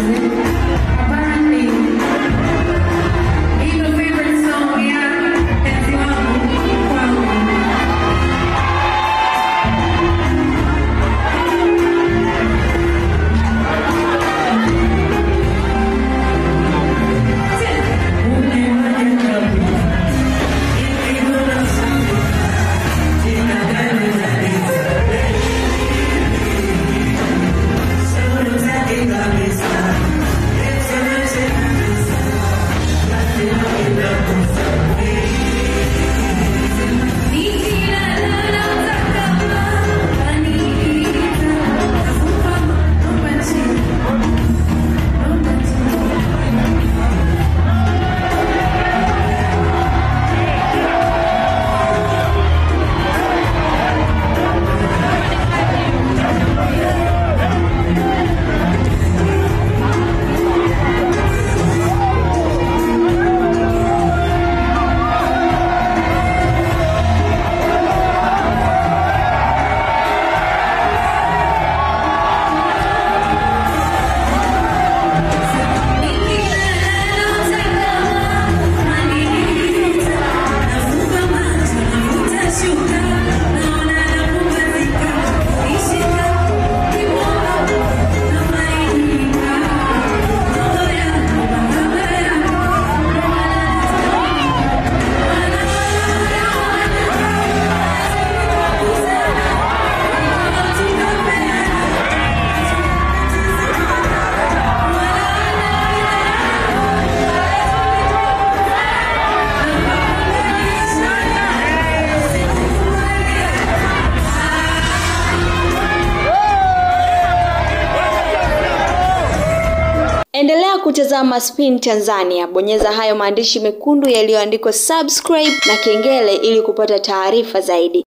Amen. Kutazama Spin Tanzania, bonyeza hayo maandishi mekundu yaliyoandikwa subscribe na kengele ili kupata taarifa zaidi.